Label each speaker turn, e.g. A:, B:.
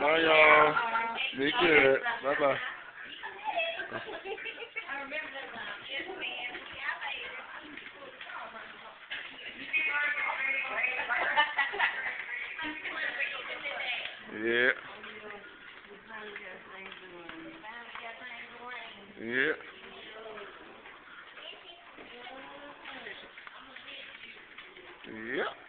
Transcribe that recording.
A: Bye, y'all. Be good. Bye bye. Yeah. Yeah. Yeah.